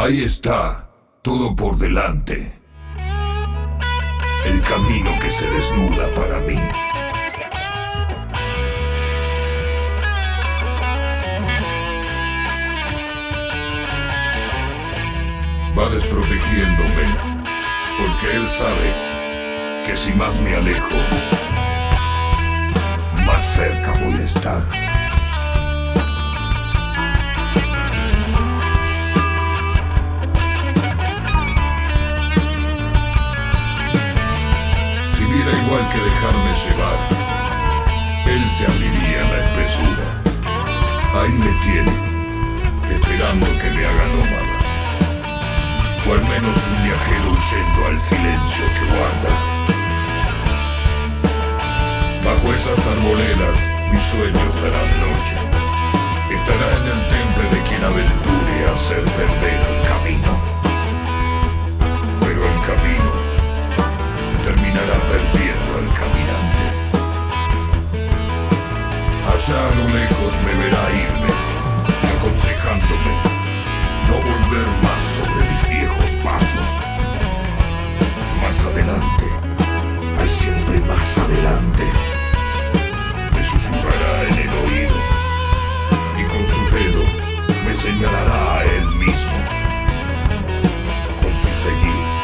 Ahí está, todo por delante. El camino que se desnuda para mí. Va desprotegiéndome, porque él sabe que si más me alejo, más cerca voy a estar. Que dejarme llevar. Él se abriría en la espesura. Ahí me tiene, esperando que me haga nómada. O al menos un viajero huyendo al silencio que guarda. Bajo esas arboledas, mis sueños serán noche. Estará en el temple de quien aventure a ser verdadero. susurrará en el oído y con su dedo me señalará a él mismo con su seguir.